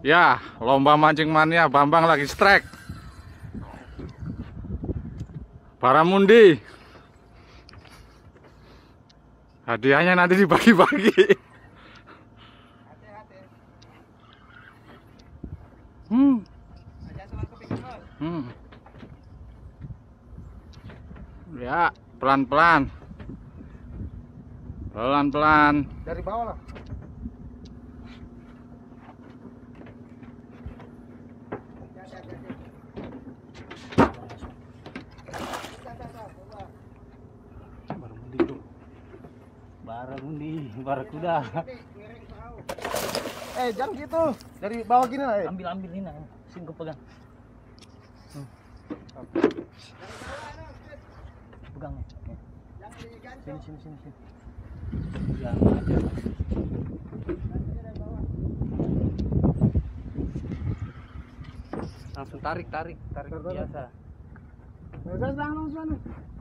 Ya, lomba mancing mania Bambang lagi strike. Baramundi. Hadiahnya nanti dibagi-bagi. Hmm. Hmm. Ya, pelan-pelan. Pelan-pelan. Dari bawah lah. Baramundi bro. Baramundi, barakuda. Eh, jangan gitu. Dari bawah gini lah, eh. Ambil ambil ini, nah. sini gua pegang. Hmm. Pegang. Oke. Sini sini sini sini. Aja. Langsung tarik tarik tarik biasa. Sana. Eh,